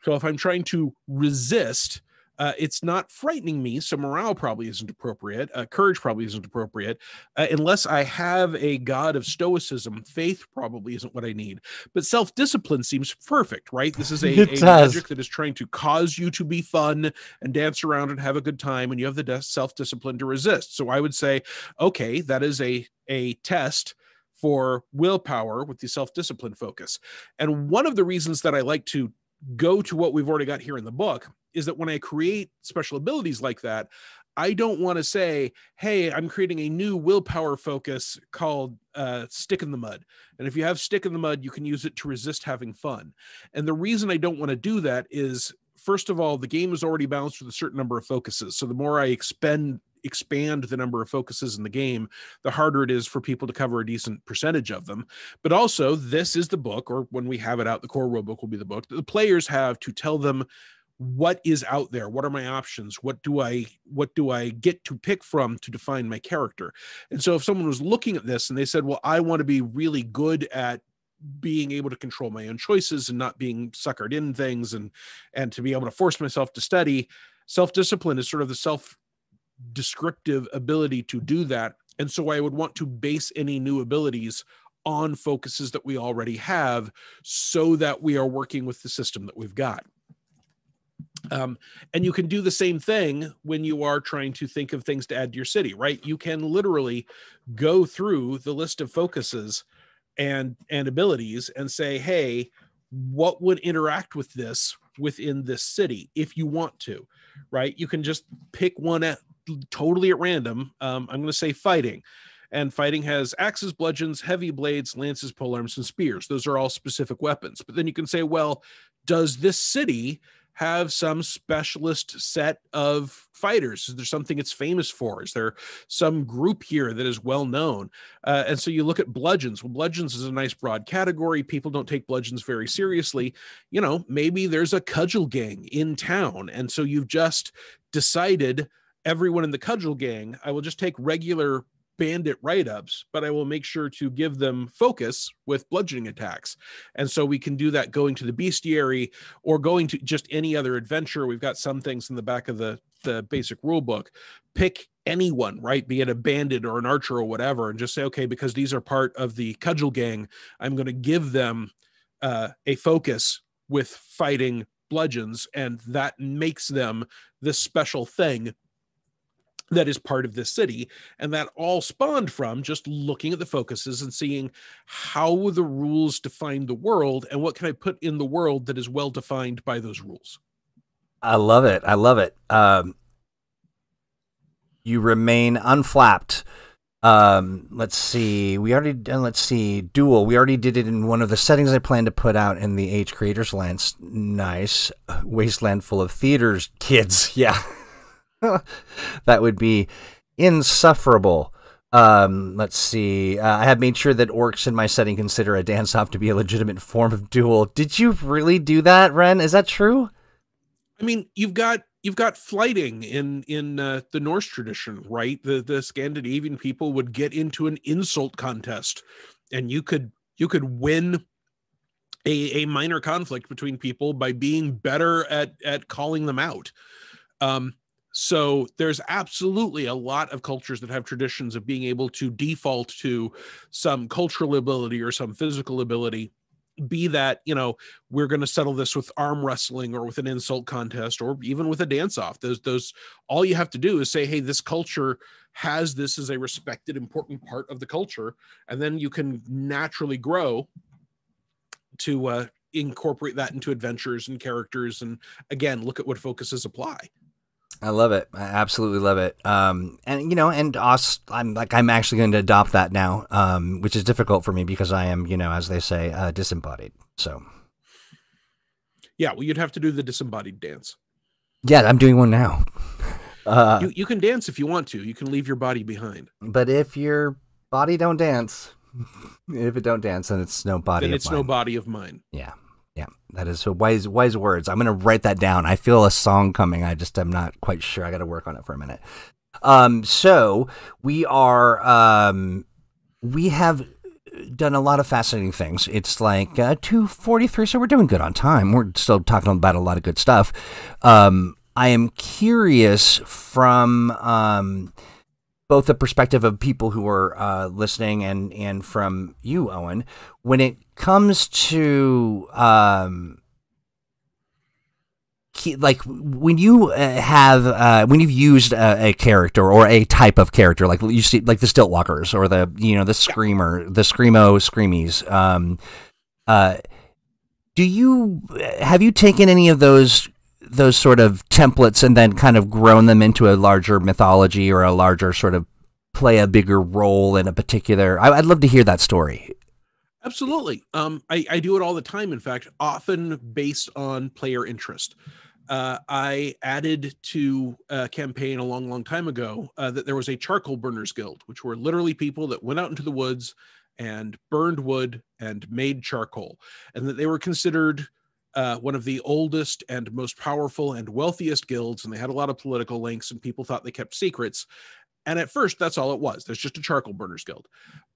So if I'm trying to resist, uh, it's not frightening me, so morale probably isn't appropriate. Uh, courage probably isn't appropriate, uh, unless I have a god of stoicism. Faith probably isn't what I need, but self discipline seems perfect, right? This is a, (laughs) a magic that is trying to cause you to be fun and dance around and have a good time, and you have the self discipline to resist. So I would say, okay, that is a a test for willpower with the self discipline focus. And one of the reasons that I like to go to what we've already got here in the book is that when I create special abilities like that, I don't want to say, hey, I'm creating a new willpower focus called uh, Stick in the Mud. And if you have Stick in the Mud, you can use it to resist having fun. And the reason I don't want to do that is, first of all, the game is already balanced with a certain number of focuses. So the more I expend expand the number of focuses in the game, the harder it is for people to cover a decent percentage of them. But also, this is the book, or when we have it out, the core rulebook will be the book that the players have to tell them what is out there what are my options what do i what do i get to pick from to define my character and so if someone was looking at this and they said well i want to be really good at being able to control my own choices and not being suckered in things and and to be able to force myself to study self-discipline is sort of the self descriptive ability to do that and so i would want to base any new abilities on focuses that we already have so that we are working with the system that we've got um, and you can do the same thing when you are trying to think of things to add to your city, right? You can literally go through the list of focuses and and abilities and say, hey, what would interact with this within this city if you want to, right? You can just pick one totally at random. Um, I'm going to say fighting. And fighting has axes, bludgeons, heavy blades, lances, polearms, and spears. Those are all specific weapons. But then you can say, well, does this city have some specialist set of fighters? Is there something it's famous for? Is there some group here that is well known? Uh, and so you look at bludgeons. Well, bludgeons is a nice broad category. People don't take bludgeons very seriously. You know, maybe there's a cudgel gang in town. And so you've just decided everyone in the cudgel gang, I will just take regular bandit write ups, but I will make sure to give them focus with bludgeoning attacks. And so we can do that going to the bestiary or going to just any other adventure. We've got some things in the back of the, the basic rule book. Pick anyone, right? Be it a bandit or an archer or whatever, and just say, okay, because these are part of the cudgel gang, I'm going to give them uh, a focus with fighting bludgeons, and that makes them this special thing that is part of this city and that all spawned from just looking at the focuses and seeing how the rules define the world and what can i put in the world that is well defined by those rules I love it. I love it. Um, you remain unflapped. Um, let's see. We already done. Let's see. Dual. We already did it in one of the settings I plan to put out in the Age Creators Alliance. Nice wasteland full of theaters, kids. (laughs) Yeah, (laughs) that would be insufferable. Um, let's see. Uh, I have made sure that orcs in my setting consider a dance off to be a legitimate form of duel. Did you really do that, Ren? Is that true? i mean you've got you've got flyting in in uh, the norse tradition right the the scandinavian people would get into an insult contest and you could you could win a, a minor conflict between people by being better at at calling them out um so there's absolutely a lot of cultures that have traditions of being able to default to some cultural ability or some physical ability be that you know we're going to settle this with arm wrestling or with an insult contest or even with a dance off. Those those all you have to do is say hey this culture has this as a respected important part of the culture and then you can naturally grow to uh, incorporate that into adventures and characters and again look at what focuses apply I love it. I absolutely love it. Um, and you know, and us, I'm like, I'm actually going to adopt that now, um, which is difficult for me because I am, you know, as they say, uh, disembodied. So, yeah, well, you'd have to do the disembodied dance. Yeah, I'm doing one now. Uh, you you can dance if you want to. You can leave your body behind. But if your body don't dance, (laughs) if it don't dance, then it's no body. Then it's no body of mine. Yeah. That is so wise wise words. I'm gonna write that down. I feel a song coming. I just am not quite sure. I got to work on it for a minute. Um, so we are um, we have done a lot of fascinating things. It's like uh, two forty three, so we're doing good on time. We're still talking about a lot of good stuff. Um, I am curious from um, both the perspective of people who are uh, listening and and from you, Owen, when it comes to um, like when you uh, have uh, when you've used a, a, character or a type of character like you see like the Stiltwalkers or the you know the screamer the screamo screamies um, uh, do you have you taken any of those those sort of templates and then kind of grown them into a larger mythology or a larger sort of play a bigger role in a particular I, would love to hear that story. Absolutely. Um, I, I do it all the time in fact often based on player interest. Uh, I added to a campaign a long, long time ago uh, that there was a charcoal burners guild, which were literally people that went out into the woods and burned wood and made charcoal, and that they were considered uh, one of the oldest and most powerful and wealthiest guilds, and they had a lot of political links, and people thought they kept secrets. And at first, that's all it was. There's just a charcoal burners guild,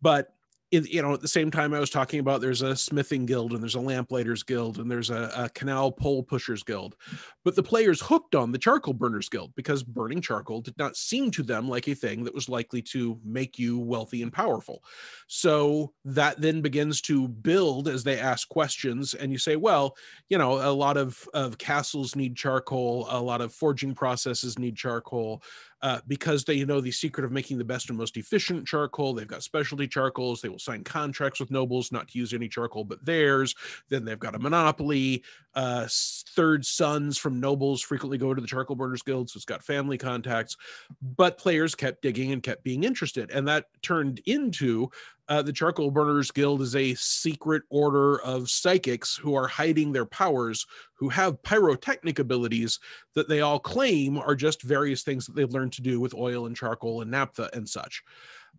but in, you know, at the same time, I was talking about there's a smithing guild and there's a lamplighters guild and there's a, a, canal pole pushers guild. But the players hooked on the charcoal burners guild because burning charcoal did not seem to them like a thing that was likely to make you wealthy and powerful. So that then begins to build as they ask questions. And you say, well, you know, a lot of, of castles need charcoal, a lot of forging processes need charcoal uh, because they know the secret of making the best and most efficient charcoal. They've got specialty charcoals. They will sign contracts with nobles not to use any charcoal but theirs. Then they've got a monopoly. Uh, third sons from nobles frequently go to the charcoal burners guild, so it's got family contacts. But players kept digging and kept being interested, and that turned into uh, the Charcoal Burners Guild is a secret order of psychics who are hiding their powers, who have pyrotechnic abilities that they all claim are just various things that they've learned to do with oil and charcoal and naphtha and such.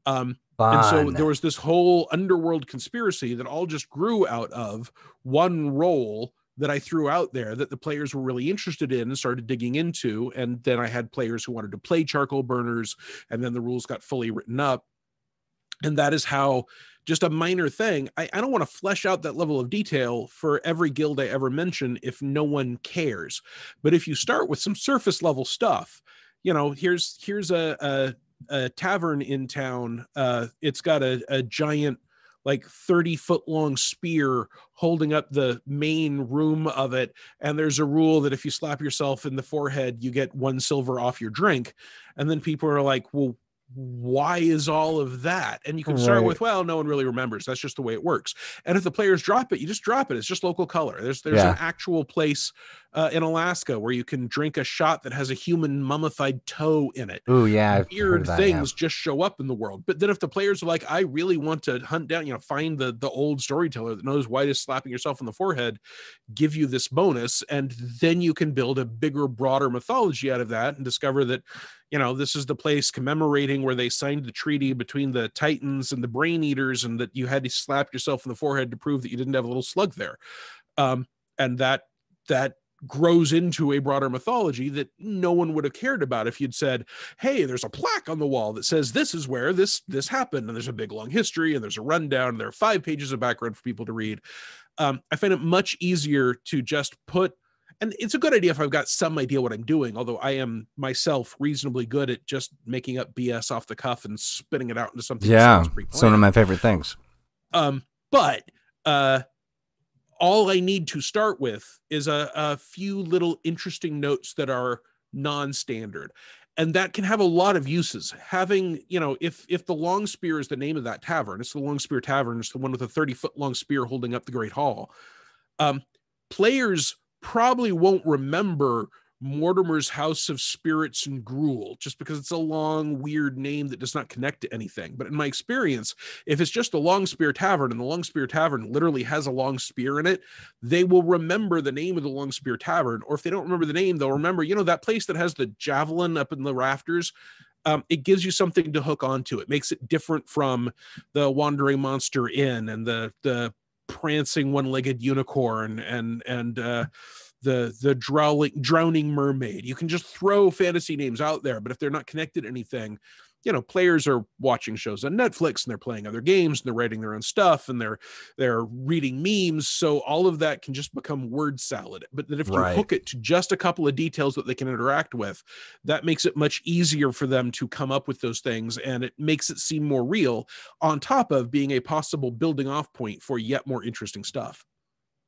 Um, and so there was this whole underworld conspiracy that all just grew out of one role that I threw out there that the players were really interested in and started digging into. And then I had players who wanted to play charcoal burners, and then the rules got fully written up. And that is how just a minor thing I, I don't want to flesh out that level of detail for every guild i ever mention if no one cares. But if you start with some surface level stuff you know here's here's a a, a tavern in town. Uh it's got a, a giant like 30 foot long spear holding up the main room of it. And there's a rule that if you slap yourself in the forehead, you get one silver off your drink. And then people are like, well, why is all of that? And you can start right. with, well, no one really remembers. That's just the way it works. And if the players drop it, you just drop it. It's just local color. There's there's yeah. an actual place uh, in Alaska where you can drink a shot that has a human mummified toe in it. Oh yeah, weird that, things yeah. just show up in the world. But then if the players are like, I really want to hunt down, you know, find the the old storyteller that knows why is slapping yourself in the forehead, give you this bonus, and then you can build a bigger, broader mythology out of that and discover that you know this is the place commemorating where they signed the treaty between the titans and the brain eaters and that you had to slap yourself in the forehead to prove that you didn't have a little slug there um, and that that grows into a broader mythology that no one would have cared about if you'd said hey there's a plaque on the wall that says this is where this this happened and there's a big long history and there's a rundown and there are five pages of background for people to read um, i find it much easier to just put and it's a good idea if I've got some idea what I'm doing, although I am myself reasonably good at just making up BS off the cuff and spitting it out into something. Yeah, it's one of my favorite things. Um, but uh, all I need to start with is a, a few little interesting notes that are non-standard. And that can have a lot of uses. Having you know if if the long spear is the name of that tavern it's the long spear tavern it's the one with a 30 foot long spear holding up the great hall um, players probably won't remember Mortimer's House of Spirits and Gruel, just because it's a long, weird name that does not connect to anything. But in my experience, if it's just a Long Spear Tavern and the Long Spear Tavern literally has a long spear in it, they will remember the name of the Long Spear Tavern. Or if they don't remember the name, they'll remember, you know, that place that has the javelin up in the rafters. Um, it gives you something to hook onto. It makes it different from the Wandering Monster Inn and the the prancing one-legged unicorn and and uh, the the drowning drowning mermaid. You can just throw fantasy names out there, but if they're not connected to anything, you know, players are watching shows on Netflix and they're playing other games and they're writing their own stuff and they're they're reading memes. So all of that can just become word salad. But then if you hook it to just a couple of details that they can interact with, that makes it much easier for them to come up with those things and it makes it seem more real on top of being a possible building off point for yet more interesting stuff.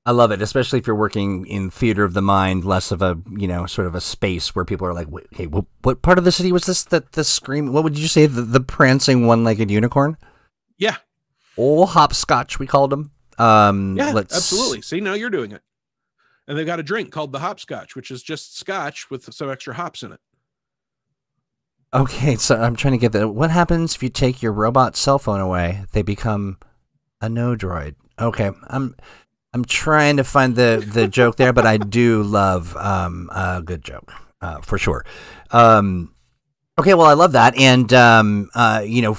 I love it, especially if you're working in theater of the mind, less of a you know sort of a space where people are like, "Hey, what, what part of the city was this? That the scream? What would you say? The, the prancing one-legged unicorn? Yeah. Old hopscotch, we called him. Um, Yeah, absolutely. See, now you're doing it. And they've got a drink called the hopscotch, which is just scotch with some extra hops in it. Okay, so I'm trying to get that. What happens if you take your robot cell phone away? They become a no droid. Okay, I'm I'm trying to find the the joke there, but I do love um, a good joke uh, for sure. Um, okay, well, I love that, and um, uh, you know.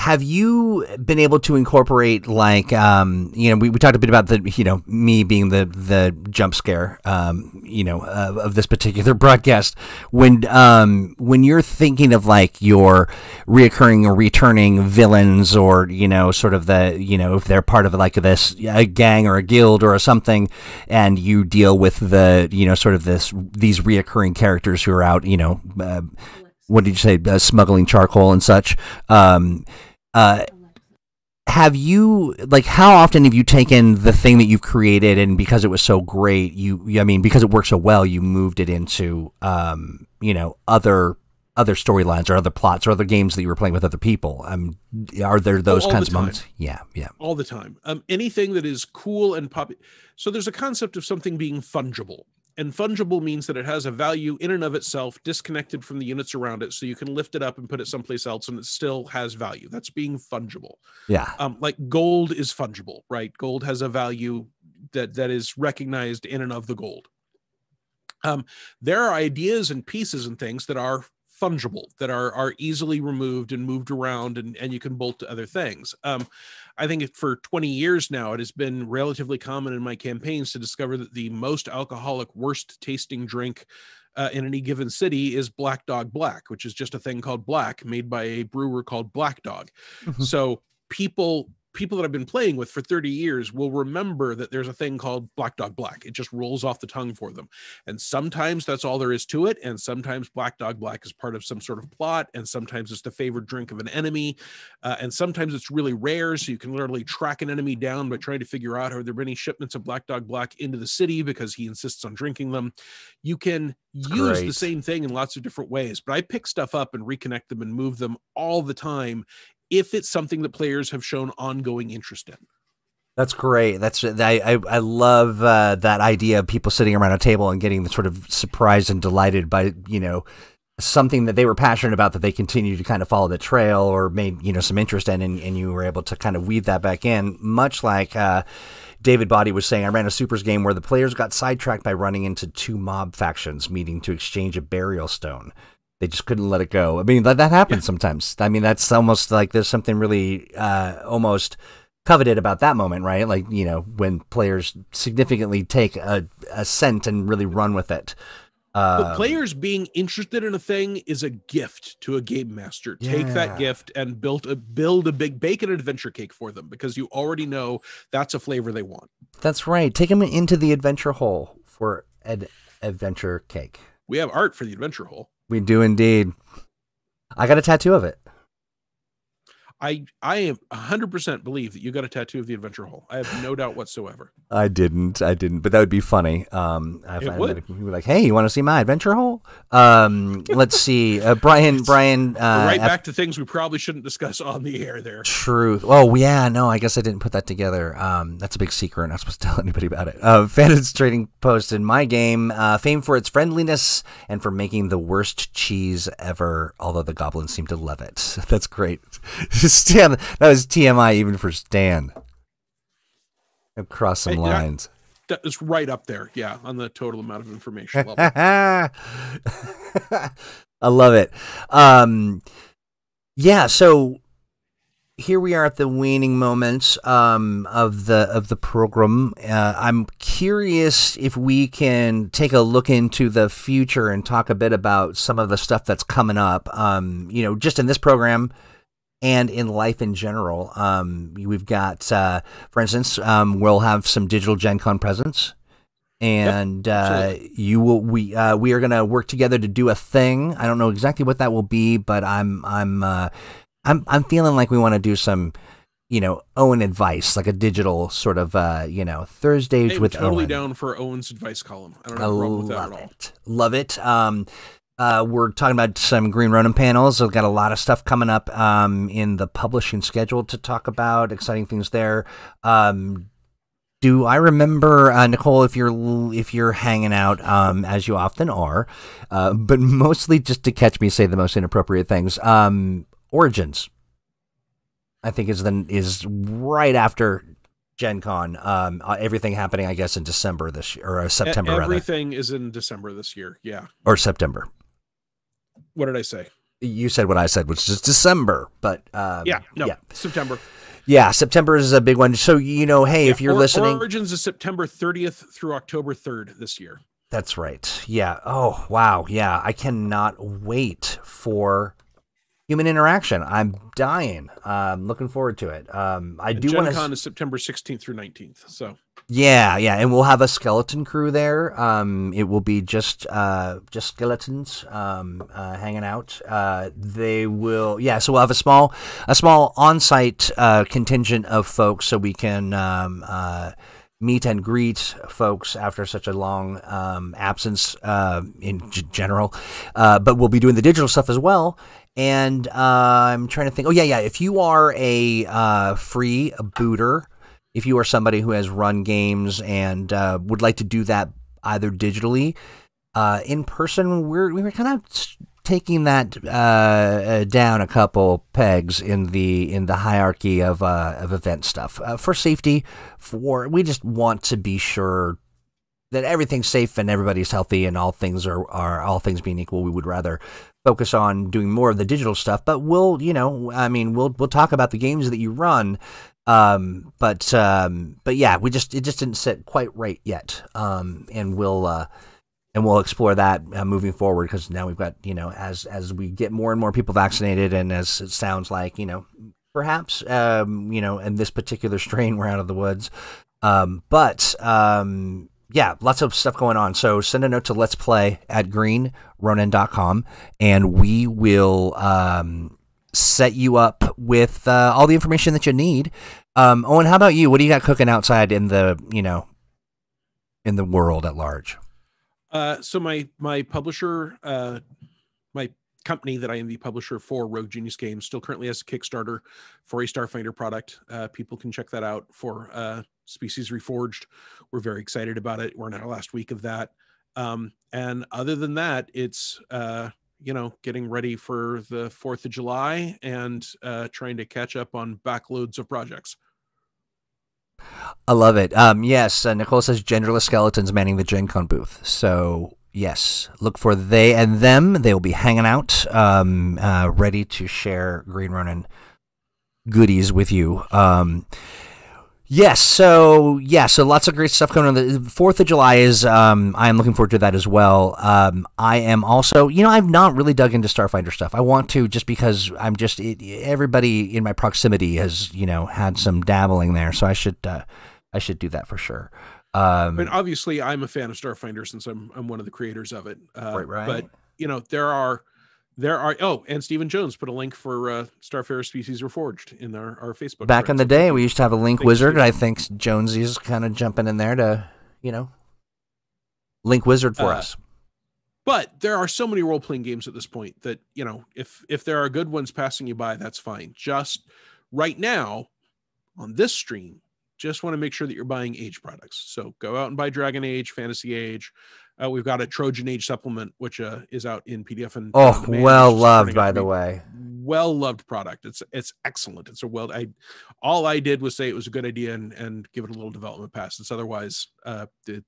Have you been able to incorporate like um you know we, we talked a bit about the you know me being the the jump scare um you know of, this particular (laughs) broadcast. When um when you're thinking of like your reoccurring or returning villains or you know sort of the you know if they're part of like this a gang or a guild or something and you deal with the you know sort of this these reoccurring characters who are out you know uh, what did you say uh, smuggling charcoal and such um uh have you like how often have you taken the thing that you've created and because it was so great you i mean because it worked so well you moved it into um you know other other storylines or other plots or other games that you were playing with other people um are there those all kinds the of moments yeah yeah all the time. Um, anything that is cool and pop. So there's a concept of something being fungible, and fungible means that it has a value in and of itself, disconnected from the units around it. So you can lift it up and put it someplace else, and it still has value. That's being fungible. yeah Um, like gold is fungible, right? Gold has a value that that is recognized in and of the gold. Um, there are ideas and pieces and things that are fungible that are are easily removed and moved around and, and you can bolt to other things um, i think for 20 years now it has been relatively common in my campaigns to discover that the most alcoholic worst tasting drink uh, in any given city is black dog black which is just a thing called black made by a brewer called black dog Mhm. so people people that I've been playing with for 30 years will remember that there's a thing called Black Dog Black. It just rolls off the tongue for them. And sometimes that's all there is to it. And sometimes Black Dog Black is part of some sort of plot. And sometimes it's the favorite drink of an enemy. Uh, and sometimes it's really rare. So you can literally track an enemy down by trying to figure out are there any shipments of Black Dog Black into the city because he insists on drinking them. You can use the same thing in lots of different ways. But I pick stuff up and reconnect them and move them all the time if it's something that players have shown ongoing interest in. That's great. That's I I, love uh, that idea of people sitting around a table and getting the sort of surprised and delighted by you know something that they were passionate about that they continue to kind of follow the trail or made you know some interest in and, and you were able to kind of weave that back in much like uh, David Body was saying I ran a supers game where the players got sidetracked by running into two mob factions meeting to exchange a burial stone they just couldn't let it go. I mean, that, that happens sometimes. I mean, that's almost like there's something really uh, almost coveted about that moment, right? Like, you know, when players significantly take a, a scent and really run with it. But Um, players being interested in a thing is a gift to a game master. Take Yeah. that gift and build a build a big bacon adventure cake for them because you already know that's a flavor they want. That's right. Take them into the adventure hole for an adventure cake. We have art for the adventure hole. We do indeed. I got a tattoo of it. I I am 100% believe that you got a tattoo of the adventure hole. I have no doubt whatsoever. I didn't. I didn't. But that would be funny. Um, I It would. be like, "Hey, you want to see my adventure hole?" Um, let's see. Uh, Brian. (laughs) Brian. Uh, right back to things we probably shouldn't discuss on the air there. Truth. Oh yeah, no, I guess I didn't put that together. Um, that's a big secret. I'm not supposed to tell (laughs) anybody about it. Uh, Fantasy Trading in my game, uh, famed for its friendliness and for making the worst cheese ever. Although the goblins seem to love it. (laughs) That's great. Stan, that was TMI even for Stan. Across some Hey, yeah. lines. That is right up there. Yeah, on the total amount of information level. (laughs) I love it. Um, yeah, so here we are at the waning moments um, of the of the program. Uh, I'm curious if we can take a look into the future and talk a bit about some of the stuff that's coming up. Um, you know, just in this program and in life in general. Um, we've got, uh, for instance, um, we'll have some digital Gen Con presence. And uh, you will we uh, we are gonna work together to do a thing. I don't know exactly what that will be, but I'm I'm uh, I'm I'm feeling like we want to do some, you know, Owen advice, like a digital sort of uh, you know Thursdays Hey, with totally Owen. down for Owen's advice column. I don't I have a problem with that at love all. it. Love it. Um, uh, we're talking about some Green Ronin panels. We've got a lot of stuff coming up um, in the publishing schedule to talk about. Exciting things there. Um, do I remember uh, Nicole? If you're if you're hanging out um, as you often are, uh, but mostly just to catch me say the most inappropriate things. Um, Origins, I think is then is right after Gen Con. Um, uh, everything happening, I guess, in December this year or uh, E- September rather Everything is in December this year. Yeah. or September. What did I say? You said what I said, which is December, but um, Yeah. No. yeah, September. yeah. September is a big one. So you know, hey, if you're Or- listening, Origins is September 30th through October 3rd this year. that's right. Yeah. Oh wow. Yeah. I cannot wait for human interaction. I'm dying. Um, looking forward to it. Um, I And do want Con to. is September 16th through 19th. So Yeah, yeah, and we'll have a skeleton crew there. Um, it will be just uh, just skeletons um, uh, hanging out. Uh, they will, yeah. So we'll have a small a small on-site uh, contingent of folks, so we can um, uh, meet and greet folks after such a long um, absence uh, in general. Uh, but we'll be doing the digital stuff as well. And uh, I'm trying to think. Oh yeah, yeah. If you are a uh, free booter if you are somebody who has run games and uh, would like to do that either digitally, uh, in person, we're we were kind of taking that uh, uh, down a couple pegs in the in the hierarchy of uh, of event stuff uh, for safety. For we just want to be sure that everything's safe and everybody's healthy and all things are, are all things being equal. We would rather focus on doing more of the digital stuff, but we'll you know I mean we'll we'll talk about the games that you run um but um but yeah we just it just didn't sit quite right yet um and we'll uh and we'll explore that uh, moving forward because now we've got you know as as we get more and more people vaccinated and as it sounds like you know perhaps um you know in this particular (laughs) strain we're out of the woods um but um yeah lots of stuff going on so send a note to let's play at greenronin.com and we will um set you up with uh, all the information that you need. Um, Owen, how about you? What do you got cooking outside in the you know in the world at large? Uh, so my my publisher, uh, my company that I am the publisher for Rogue Genius Games, still currently has a Kickstarter for a Starfinder product. Uh, people can check that out for uh, Species Reforged. We're very excited about it. We're in our last week of that. Um, and other than that, it's uh, you know getting ready for the Fourth of July and uh, trying to catch up on backloads of projects. I love it. Um, yes, uh, Nicole says genderless skeletons manning the Gen Con booth. So yes, look for they and them. They will be hanging out, um, uh, ready to share Green Ronin goodies with you. Um, yes, so yeah, so lots of great stuff coming on. The Fourth of July is. Um, I am looking forward to that as well. Um, I am also, you know, I've not really dug into Starfinder stuff. I want to just because I'm just it, everybody in my proximity has, you know, had some dabbling there, so I should, uh, I should do that for sure. I Um, mean, obviously, I'm a fan of Starfinder since I'm I'm one of the creators of it. Uh, right, right. But you know, there are there are oh, and Stephen Jones put a link for uh, Starfarer Species Reforged in our, our Facebook. Back in the day, we used to have a link Thanks, wizard. Steve. I think Jonesy's kind of jumping in there to, you know, link wizard for Uh, us. but there are so many role playing games at this point that you know if if there are good ones passing you by, that's fine. Just right now on this stream, just want to make sure that you're buying Age products. So go out and buy Dragon Age, Fantasy Age. Uh, we've got a Trojan Age supplement, which uh, is out in PDF and Oh, demand, well loved, by the way. well loved product. It's it's excellent. It's a well. I all I did was say it was a good idea and and give it a little development pass. It's otherwise uh, the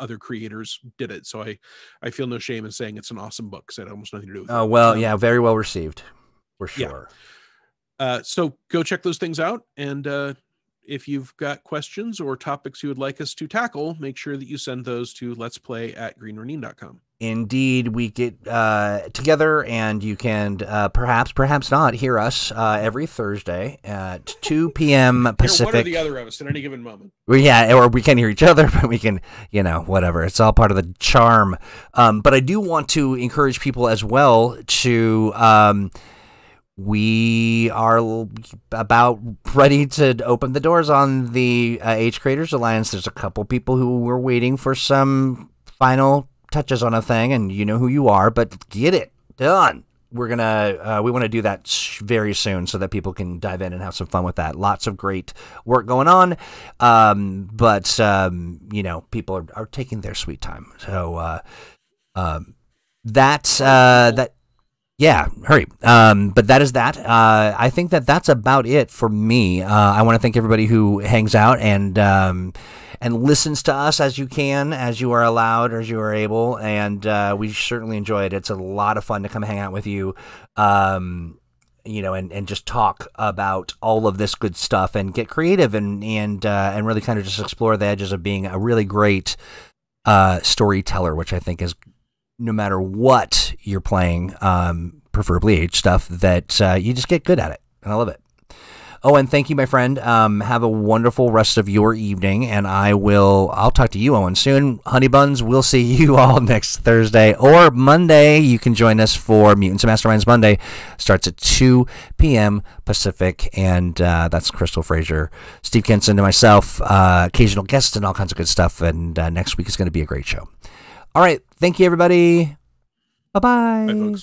other creators did it. So I I feel no shame in saying it's an awesome book. 'cause it had almost nothing to do with Oh it. well, Um, yeah, very well received, for yeah. sure. Uh, so go check those things out and. uh if you've got questions or topics you would like us to tackle, make sure that you send those to let's play at greenronin.com. Indeed, we get uh, together, and you can uh, perhaps, perhaps not, hear us uh, every Thursday at (laughs) 2 p.m. You're one or the other of us at any given moment. Well, yeah, or we can hear each other, (laughs) but we can, you know, whatever. It's all part of the charm. Um, but I do want to encourage people as well to. Um, we are about ready to open the doors on the uh, Age Creators Alliance. There's a couple people who were waiting for some final touches on a thing, and you know who you are, but get it done. We're gonna uh, we want to do that very soon so that people can dive in and have some fun with that. Lots of great work going on, um, but um, you know people are, are taking their sweet time. So uh, um, that uh, that yeah, hurry. Um, but that is that. Uh, I think that that's about it for me. Uh, I want to thank everybody who hangs out and um, and listens to us as you can, as you are allowed, as you are able. And uh, we certainly enjoy it. It's a lot of fun to come hang out with you. Um, you know, and, and just talk about all of this good stuff and get creative and and uh, and really kind of just explore the edges of being a really great uh, storyteller, which I think is no matter what you're playing, um, preferably age stuff, that uh, you just get good at it. And I love it. Oh, and thank you, my friend. Um, have a wonderful rest of your evening, and I will. I'll talk to you, Owen, soon. Honey buns. We'll see you (laughs) all next Thursday or Monday. You can join us for Mutants and Masterminds Monday. Starts at 2 p.m. Pacific, and uh, that's Crystal Frasier, Steve Kenson, and myself. Uh, occasional guests and all kinds of good stuff. And uh, next week is going to be a great show. All right. Thank you, everybody. Bye-bye. Bye, folks.